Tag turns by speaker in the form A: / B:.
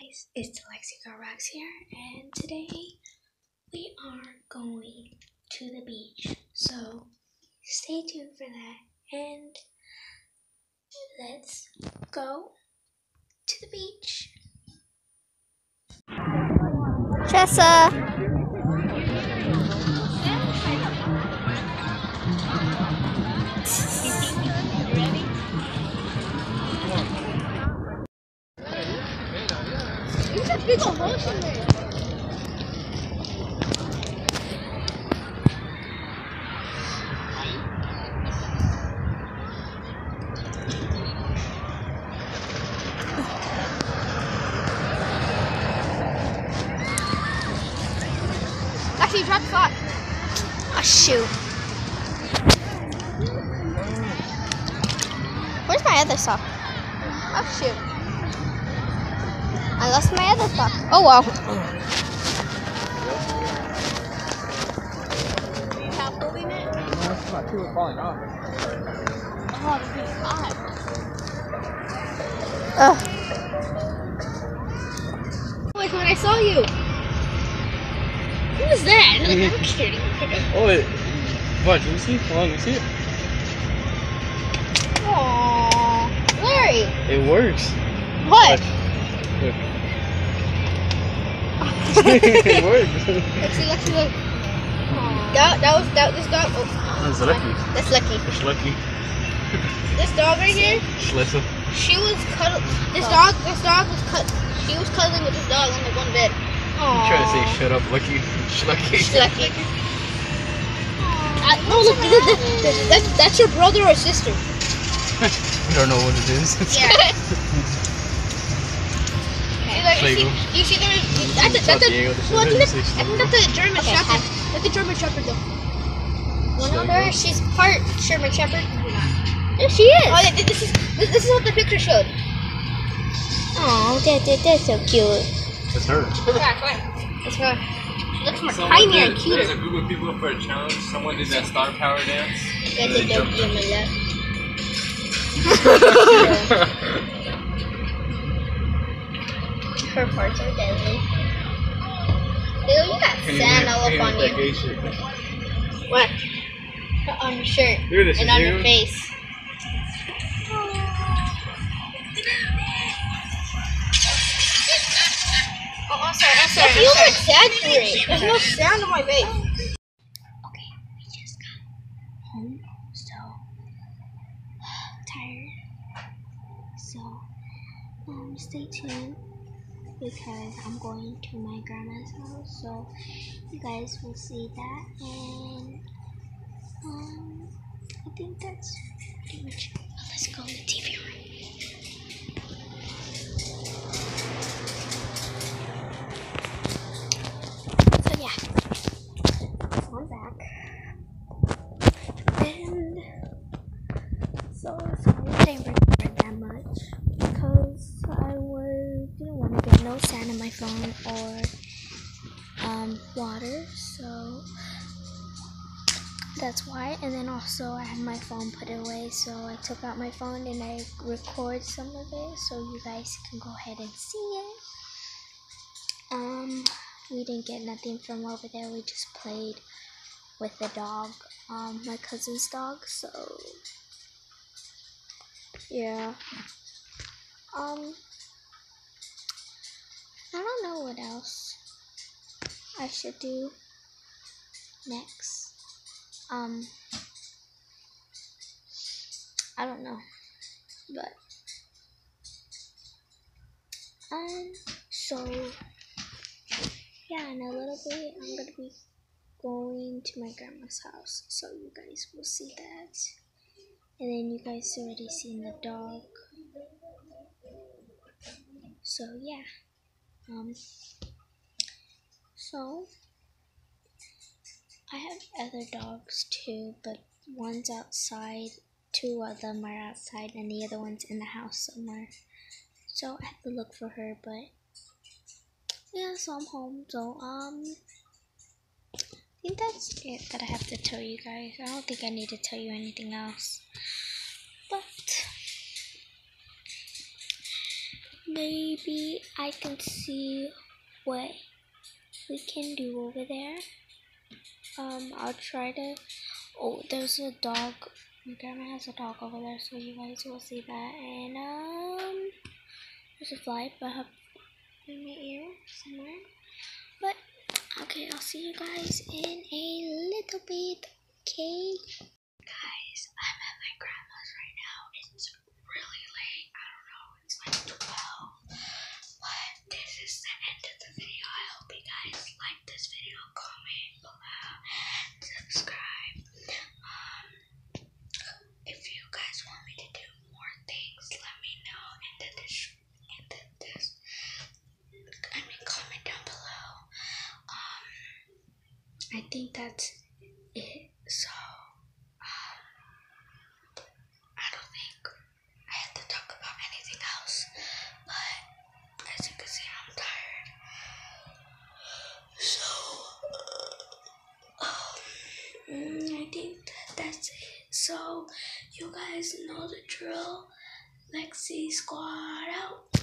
A: guys, it's Lexigirl Rocks here, and today we are going to the beach. So stay tuned for that, and let's go to the beach.
B: Tressa.
C: Actually, you dropped the sock.
B: Oh shoot. Where's my other sock? Oh shoot. I lost my other sock. Oh well.
C: You have holding it?
D: That's not too falling off.
C: Oh, it's pretty hot.
B: Ugh.
C: Like when I saw you. Who was that? I'm kidding.
D: Oh, it. Watch, let me see. Hold on, let me see it.
C: Aww. Larry.
D: It works.
C: What?
D: Watch. It works.
C: Let's see, look. That, that was, that, this dog, oh,
D: That's lucky.
C: that's Lucky.
D: That's lucky.
C: This dog right here,
D: Schlitzel.
C: she was cuddling, this dog, this dog was cut, she was cuddling with this dog on the one bed.
D: I'm trying to say shut up, lucky. Schlucky.
C: She's lucky. I, no, look, th- th- th- that's, that's your brother or sister.
D: I don't know what it is.
C: Yeah. See,
D: Lego.
C: you see, you see there, that's a, that's a,
D: Diego,
C: well, I think that's, I think that's a German Shepherd. That's a German Shepherd though.
B: One of her, she's part Sherman Shepherd.
C: Yeah, she is. Oh, yeah, this is this, this is what the picture showed.
B: Oh, that, that, that's so cute.
D: That's her.
C: Yeah, come on. That's her. She looks more
D: Someone
C: tinier
D: did-
C: and cuter.
D: There's a group of people for a challenge. Someone did that star power dance.
C: That's a dope game of that. Her parts are deadly. Ew, you got sand all up on
D: That
C: you. What? On your shirt
D: Look this.
C: and on
D: you-
C: your face. Oh, I'm sorry, I'm sorry. You exaggerate. There's no sound on my face.
A: Okay, we just got home, so tired. So, um, stay tuned because I'm going to my grandma's house, so you guys will see that. And um, I think that's pretty much. Let's go in the TV room. So yeah, I'm back. And so sorry I didn't record that much because I was didn't want to get no sand in my phone or um water, so that's why. And then also I had my phone put away, so I took out my phone and I record some of it so you guys can go ahead and see it. Um, we didn't get nothing from over there. We just played with the dog, um, my cousin's dog. So yeah. Um, I don't know what else I should do next. Um, I don't know, but um, so yeah, in a little bit, I'm gonna be going to my grandma's house, so you guys will see that. And then you guys already seen the dog. So yeah. Um so I have other dogs too, but one's outside, two of them are outside and the other one's in the house somewhere. So I have to look for her, but yeah, so I'm home. So um I think that's it that I have to tell you guys. I don't think I need to tell you anything else. But maybe I can see what we can do over there. Um, I'll try to. Oh, there's a dog. My grandma has a dog over there, so you guys will see that. And um, there's a fly bug in my ear somewhere. But okay, I'll see you guys in a little bit. Okay, guys, I'm at my grandma's right now. It's really late. I don't know. It's like 12. But this is the end of the video. I hope you guys like this video. Comment below and subscribe. Um, if you guys want me to do more things, let me know in the dis- in the dis- I mean comment down below. Um, I think that's it. So, um, I don't think I have to talk about anything else. But as you can see, I'm tired. So, um, mm, I think that that's it. So, you guys know the drill. Lexi Squad out.